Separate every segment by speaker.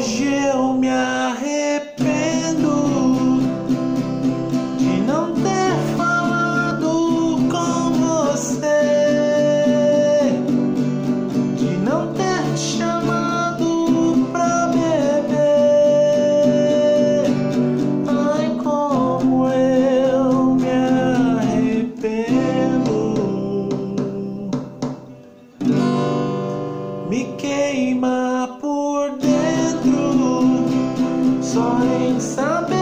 Speaker 1: Hoje eu me arrependo de não ter falado com você, de não ter te chamado pra beber. Ai, como eu me arrependo, me queima. Por só em saber.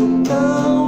Speaker 1: Down.